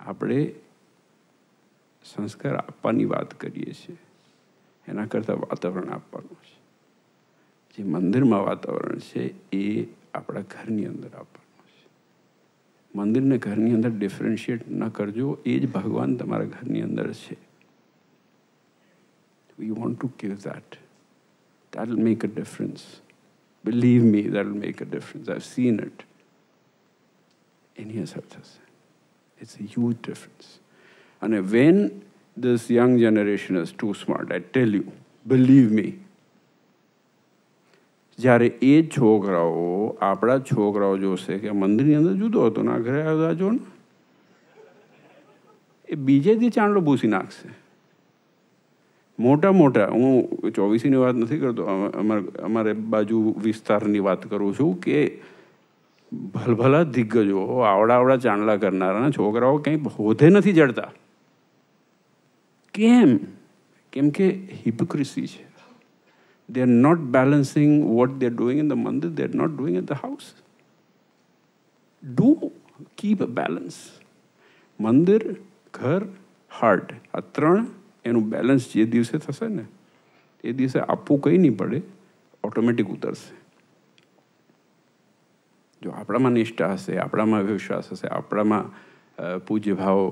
આપણે સંસ્કાર આપવાની વાત કરીએ છીએ. એના કરતાં વાતાવરણ આપવાનું છે. જે મંદિરમાં વાતાવરણ છે, એ આપણા ઘરની અંદર આપવાનું મંદિરને ઘરની અંદર ડિફરન્શિએટ ન કરજો. એ જ ભગવાન તમારા ઘરની અંદર છે. We want to give that that will make a difference believe me that will make a difference I seen it એની અસર થશે ઇટ્સ અ હ્યુજ ડિફરન્સ અને when this young generation is too smart, I tell you, believe me. જ્યારે એ છોકરાઓ, આપણા છોકરાઓ જોશે કે મંદિરની અંદર જુદો હતો ના ઘરે આવ્યો જો ને એ બીજેથી ચાંદલો ભૂસી નાખશે. મોટા મોટા, હું ચોવીસીની વાત નથી કરતો અમારે બાજુ વિસ્તારની વાત કરું છું કે ભલભલા દિગ્ગજો આવડા આવડા ચાંદલા કરનારાના છોકરાઓ કંઈ હોધે નથી જડતા. કેમ? કેમ કે હિપોક્રેસી છે. They are not balancing what they're doing in the mandir, they're not doing at the house. Do keep a balance. Mandir, ઘર હાર્ટ આ ત્રણ એનું બેલેન્સ જે દિવસે થશે ને એ દિવસે આપવું કંઈ નહીં પડે ઓટોમેટિક ઉતરશે જો આપણામાં નિષ્ઠા હશે આપણામાં વિશ્વાસ હશે આપણામાં પૂજ્ય ભાવ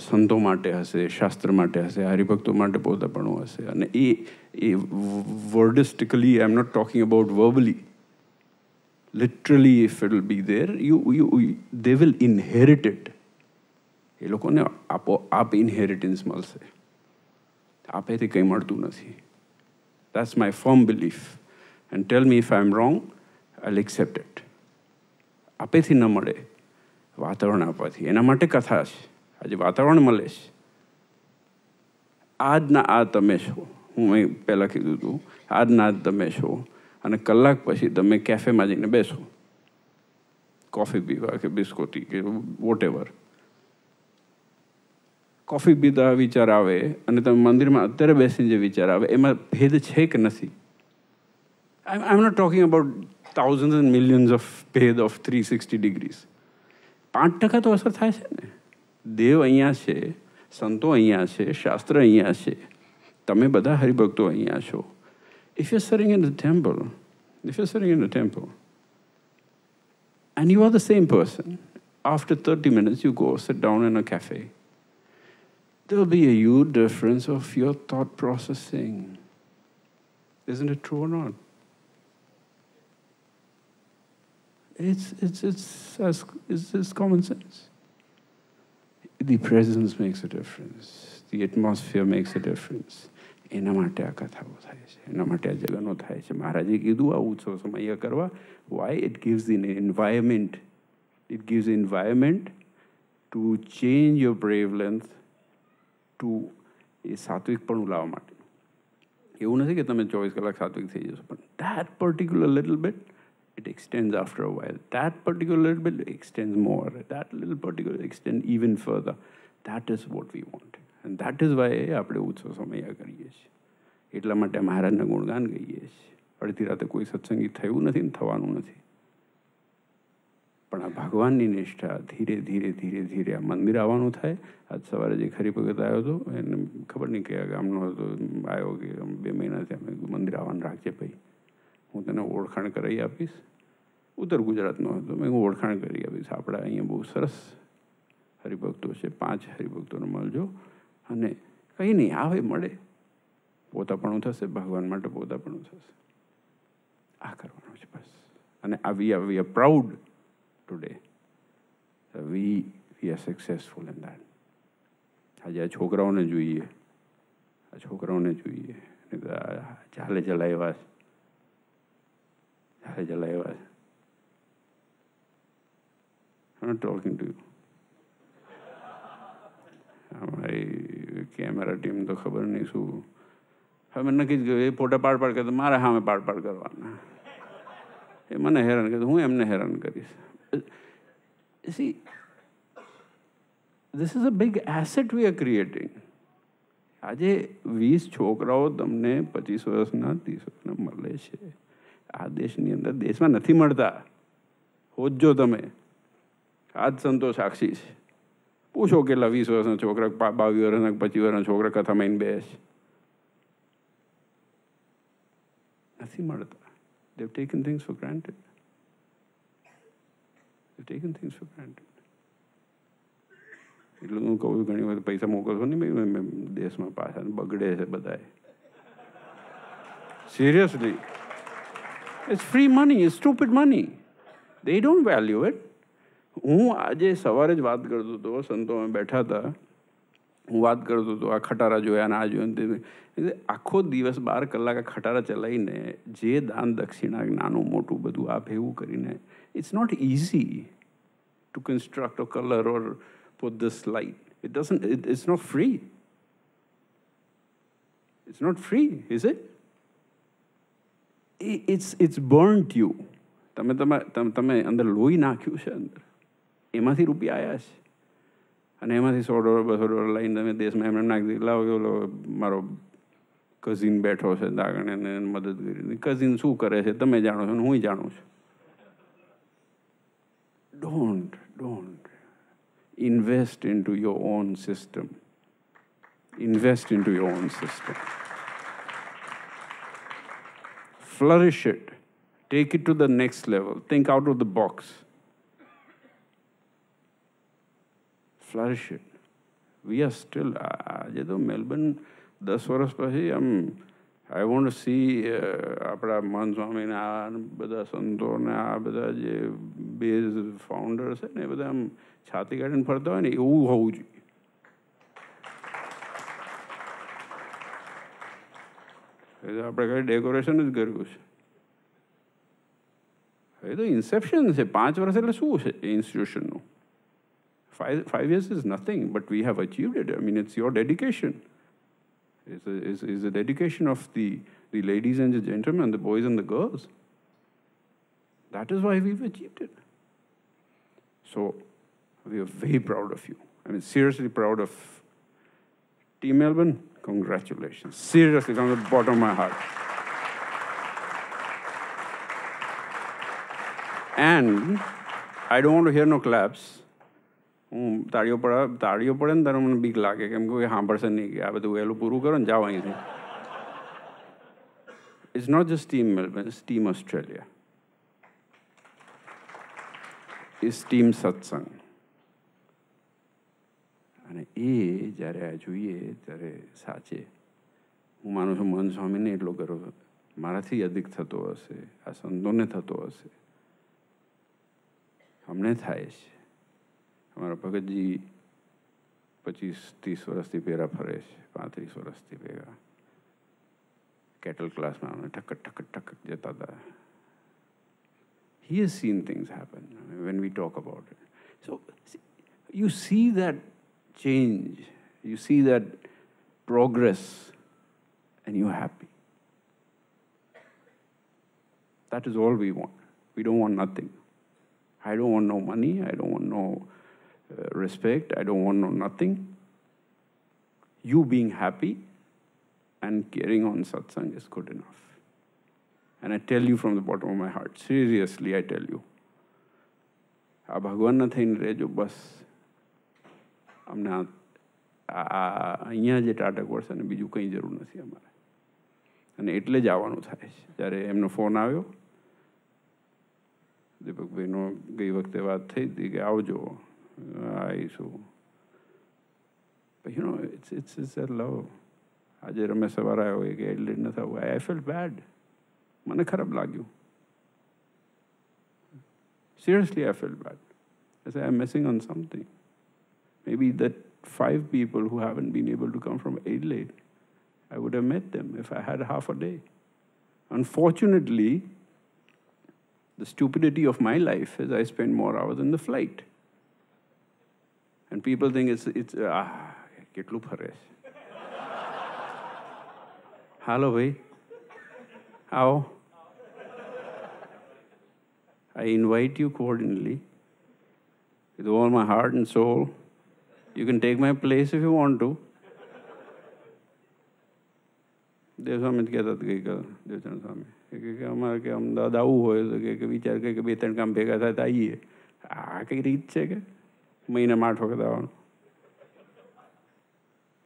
સંતો માટે હશે, શાસ્ત્ર માટે હશે, હરિભક્તો માટે પોતાપણું હશે. અને એ એ વર્ડિસ્ટિકલી I am not talking about verbally literally if it will be there you you they will inherit it એ લોકોને આપો, આપ ઇનહેરિટન્સ મળશે. આપેથી કંઈ મળતું નથી. That's my firm belief and tell me if I am wrong I accept it આપેથી ન મળે. વાતાવરણ આપવાથી એના માટે કથા છે. આજે વાતાવરણ મળે છે. આજના આ તમે છો. હું અહીં પહેલાં કીધું હતું આજના આજ તમે છો અને કલાક પછી તમે કેફેમાં જઈને બેસો. કોફી પીવા કે બિસ્કોટી કે વોટ એવર કોફી પીતા વિચાર આવે અને તમે મંદિરમાં અત્યારે બેસીને જે વિચાર આવે, એમાં ભેદ છે કે નથી? I I am not talking about thousand and millions of ભેદ of 360 degrees. પાંચ ટકા તો અસર થાય છે ને દેવ અહીંયા છે સંતો અહીંયા છે શાસ્ત્ર અહીંયા છે તમે બધા હરિભક્તો અહીંયા છો if you serving in the temple if you serving in the temple and you are the same person after 30 minutes you go sit down in a cafe there will be a huge difference of your thought processing isn't it true or not It's, it's, it's, as, it's, it's common sense. The presence makes a difference. The atmosphere makes a difference. એના માટે આ કથાઓ થાય છે એના માટે આ જગનો થાય છે મહારાજે કીધું આ ઉત્સવ સમય કરવા why it gives in environment it gives environment to change your wavelength to એ સાત્વિકપણું લાવવા માટે એવું નથી કે તમે ચોવીસ કલાક સાત્વિક થઈ જશો પણ that particular little bit it extends after a while. That particular little bit extends more. That little particular extend even further. That is what we want. And that is why આપણે ઉત્સવ સમયા કરીએ છીએ એટલા માટે મહારાજના ગુણગાન ગઈએ છીએ અડધી રાતે કોઈ સત્સંગી થયું નથી ને થવાનું નથી પણ આ ભગવાનની નિષ્ઠા ધીરે ધીરે ધીરે ધીરે આ મંદિર આવવાનું થાય આજ સવારે જે ખરી ભગત આવ્યો હતો, એને ખબર નહીં કયા ગામનો હતો આવ્યો કે બે મહિનાથી અમે મંદિર આવવાનું રાખજે ભાઈ હું તને ઓળખાણ કરાવી આપીશ. ઉત્તર ગુજરાતનો હતો મેં હું ઓળખાણ કરી આપીશ. આપણા અહીંયા બહુ સરસ હરિભક્તો છે. પાંચ હરિભક્તોને મળજો અને કંઈ નહીં, આવે, મળે. પોતાપણું થશે, ભગવાન માટે પોતાપણું થશે. આ કરવાનું છે બસ. અને આ we are we are proud today we we are successful in that આજે આ છોકરાઓને જોઈએ. આ છોકરાઓને જોઈએ. ચાલે ચલાવ્યા છે. ચાલે je leven. I'm talking to you. અમારી કેમેરા ટીમ તો ખબર નહીં શું હવે મને નક્કી જ ગયું એ ફોટા પાડ પાડ કરતા મારે સામે પાડ પાડ કરવાના એ મને હેરાન કરે હું એમને હેરાન કરીશ see this is a big asset we are creating આજે વીસ છોકરાઓ તમને પચીસ વર્ષના ત્રીસ વર્ષના મળે છે આ દેશની અંદર દેશમાં નથી મળતા. હોજો તમે. આજ સંતો સાક્ષી છે. પૂછો કેટલા વીસ વર્ષના છોકરા બાવીસ વર્ષના, પચીસ વર્ષના છોકરા કથામાં આવીને બેસ. નથી મળતા. They've taken things for granted they've taken things for granted એટલું હું કહું ઘણી વખત પૈસા મોકલશો નહીં દેશમાં પાછા બગડે છે બધાએ seriously it's free money it's stupid money they don't value it હું આજે સવારે જ વાત કરતો હતો સંતો અમે બેઠા હતા હું વાત કરતો હતો આ ખટારા જોયા ને આ જોયા તે આખો દિવસ બાર કલાક આ ખટારા ચલાવીને જે દાન દક્ષિણા નાનું મોટું બધું આ ભેગું કરીને it's not easy to construct a colour or put this light. It doesn't, it, it's not free. It's not free, is it? It's, it's burnt you તમે તમે અંદર લોહી નાખ્યું છે અંદર. એમાંથી રૂપિયા આવ્યા છે. અને એમાંથી સો ડોલર બસો ડોલર લઈને તમે દેશમાં એમને નાખી લાવો ઓલો મારો કઝિન બેઠો છે દાગણ એને મદદ કરી કઝિન શું કરે છે તમે જાણો છો ને હું જાણું છું. Don't don't invest into your own system invest into your own system. Flourish it. Take it to the next level. Think out of the box. Flourish it. We are still, આજે તો મેલબર્ન દસ વર્ષ પછી આમ I want C આપણા મન સ્વામીને આ બધા સંતોને આ બધા જે બેઝ ફાઉન્ડર છે ને એ બધા આમ છાતી કાઢીને ફરતા હોય ને એવું હોવું જોઈએ આપણે કઈ ડેકોરેશન જ કર્યું છે એ તો ઇન્સેપ્શન છે પાંચ વર્ષ એટલે શું છે એ ઇન્સ્ટિટ્યુશનનું five five years is nothing but we have achieved it I mean it's your dedication is a, is, is a dedication of the, the ladies and the gentlemen, the boys and the girls. That is why we've achieved it. So we are very proud of you. I mean, seriously proud of Team Melbourne. Congratulations. Seriously, from the bottom of my heart. And I don't hear no claps હું તાળીઓ પડે તાળીઓ પડે ને ત્યારે મને બીક લાગે કેમ કે સાંભળશે નહીં કે આ બધું વહેલું પૂરું કરો ને જાઓ અહીંથી it's not just team Melbourne team Australia it's team satsang અને એ જ્યારે આ જોઈએ ત્યારે સાચે. હું માનું છું, મન સ્વામીને એટલો ગર્વ મારાથી અધિક થતો હશે, આ સંતોને થતો હશે. અમને થાય છે. અમારા ભગતજી પચીસ ત્રીસ વર્ષથી ભેરા ફરે છે, પાંત્રીસ વર્ષથી ભેગા. કેટલ ક્લાસમાં અમે ઠકક ઠકક ઠકક જતા હતા. He has seen things happen when we talk about it so you see that change, you see that progress, and you're happy. That is all we want. We don't want nothing. I don't want no money. I don't want no uh, respect. I don't want no nothing. You being happy and carrying on satsang is good enough. And I tell you from the bottom of my heart, seriously, I tell you, આ ભગવાનના થઈને રહેજો બસ અમને આ અહીંયા જે ટાટક વળશે અને બીજું કંઈ જરૂર નથી અમારે. અને એટલે જ આવવાનું થાય છે. જ્યારે એમનો ફોન આવ્યો, દીપકભાઈનો ગઈ વખતે વાત થઈ હતી કે આવજો આવીશું you know it's it's it's a love આજે રમેશ સવારે આવ્યો કે એટલે નથી આવું આઈ ફેલ બેડ મને ખરાબ લાગ્યું. Seriously I felt bad as said, i'm on something maybe that five people who haven't been able to come from adelaide i would have met them if i had half a day unfortunately the stupidity of my life is i spend more hours in the flight and people think it's it's ah કેટલું ફરે છે હાલો ભાઈ આવો I invite you cordially with all my heart and soul. You can take my place if you want to. Devaswami જ કહેતા હતા ગઈકાલ દેવચંદ સ્વામી એ કહે કે અમારે કે અમદાવાદ આવવું હોય તો કે વિચાર કરે કે બે ત્રણ કામ ભેગા થાય તો આવીએ આ કઈ રીત છે કે મહિનામાં આઠ વખત આવવાનું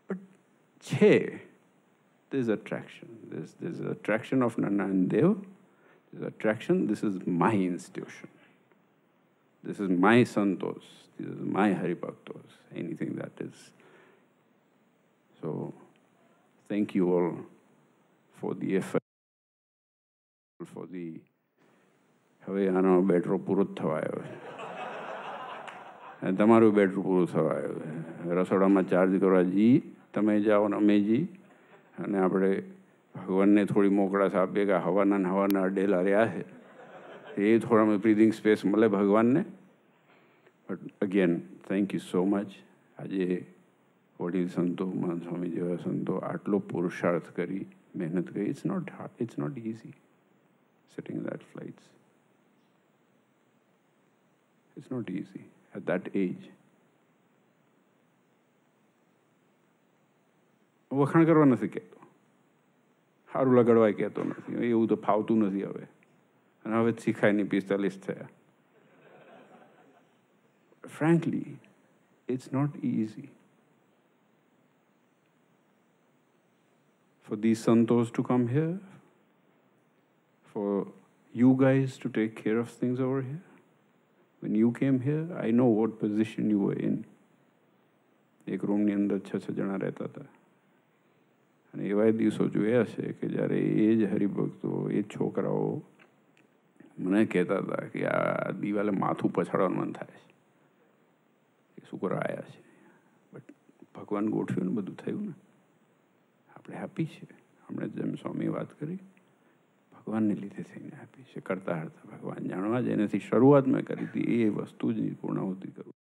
બટ છે there's attraction. There's, there's attraction of Nanayan Dev. There's attraction. This is my institution. This is my santos. This is my haribhaktos. Anything that is. So, thank you all for the effort, for the. હવે આનો બેટરો પૂરો જ થવા આવ્યો છે તમારું બેટરું પૂરું થવા આવ્યું છે રસોડામાં ચાર્જ કરવા જી તમે જાઓ ને અમે જી અને આપણે ભગવાનને થોડી મોકળાશ આપીએ કે હવાના હવાના અડેલા રહ્યા છે એ થોડા બ્રીધિંગ સ્પેસ મળે ભગવાનને. But again thank you so much આજે વડીલ સંતો, મહાન સ્વામી જેવા સંતો આટલો પુરુષાર્થ કરી મહેનત કરી. It's not it's not easy sitting that flights it's not easy at that age વખાણ કરવા નથી કહેતો. સારું લગાડવા કહેતો નથી. એવું તો ફાવતું નથી હવે. અને હવે શીખાય નહીં પિસ્તાલીસ થયા frankly it's not easy for these santos to come here, for you guys to take care of things over here. When you came here, I know what position you were in. એક રૂમની અંદર છ છ જણા રહેતા હતા અને એવા દિવસો જોયા છે કે જ્યારે એ જ હરિભક્તો એ જ છોકરાઓ મને કહેતા હતા કે આ દિવાલે માથું પછાડવાનું મન થાય છે. એ શું આવ્યા છે. બટ ભગવાન ગોઠવ્યું ને બધું થયું ને. આપણે હેપી છે. હમણાં જેમ સ્વામી વાત કરી, ભગવાનને લીધે થઈને હેપી છે. કરતા હરતા ભગવાન જાણવા જ, એનાથી શરૂઆત મેં કરી હતી. એ વસ્તુ જ પૂર્ણાહુતિ કરું